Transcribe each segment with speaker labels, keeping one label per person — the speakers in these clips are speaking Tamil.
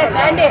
Speaker 1: Yes, Andy.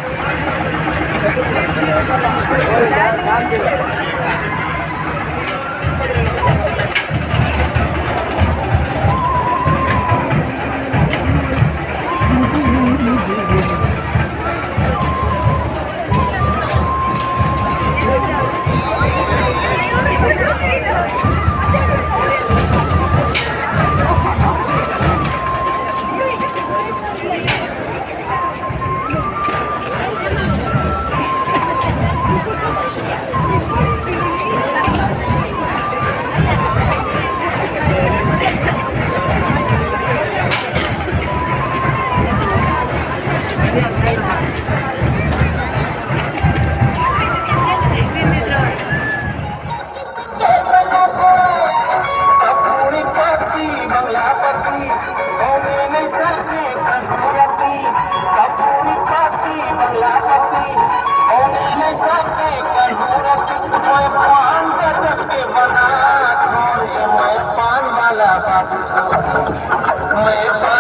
Speaker 1: mẹ ba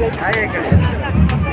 Speaker 1: கிடையாது